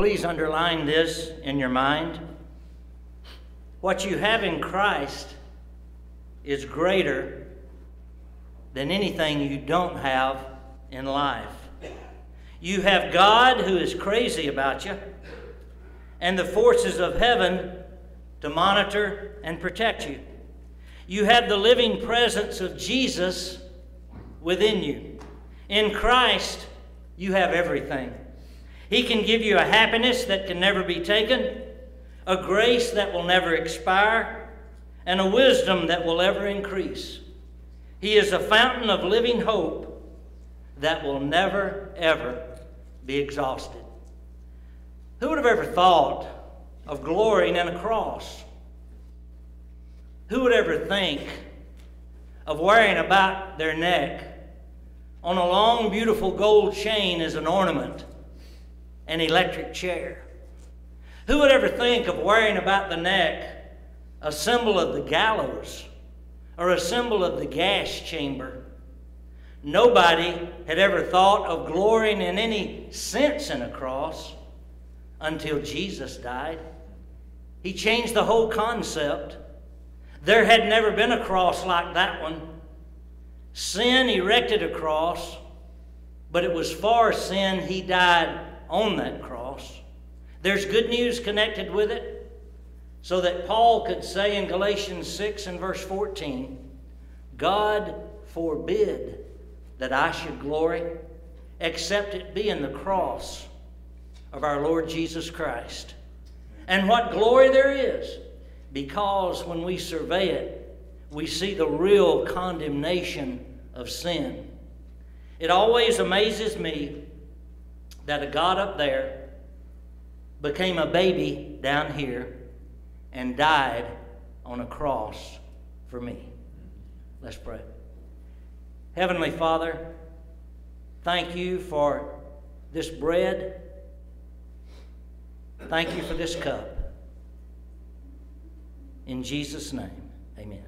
Please underline this in your mind. What you have in Christ is greater than anything you don't have in life. You have God who is crazy about you, and the forces of heaven to monitor and protect you. You have the living presence of Jesus within you. In Christ, you have everything. He can give you a happiness that can never be taken, a grace that will never expire, and a wisdom that will ever increase. He is a fountain of living hope that will never, ever be exhausted. Who would have ever thought of glorying in a cross? Who would ever think of wearing about their neck on a long, beautiful gold chain as an ornament an electric chair? Who would ever think of wearing about the neck a symbol of the gallows or a symbol of the gas chamber? Nobody had ever thought of glorying in any sense in a cross until Jesus died. He changed the whole concept. There had never been a cross like that one. Sin erected a cross, but it was for sin he died on that cross. There's good news connected with it, so that Paul could say in Galatians 6 and verse 14, God forbid that I should glory, except it be in the cross of our Lord Jesus Christ. And what glory there is, because when we survey it, we see the real condemnation of sin. It always amazes me that a God up there became a baby down here and died on a cross for me. Let's pray. Heavenly Father, thank you for this bread. Thank you for this cup. In Jesus' name, amen.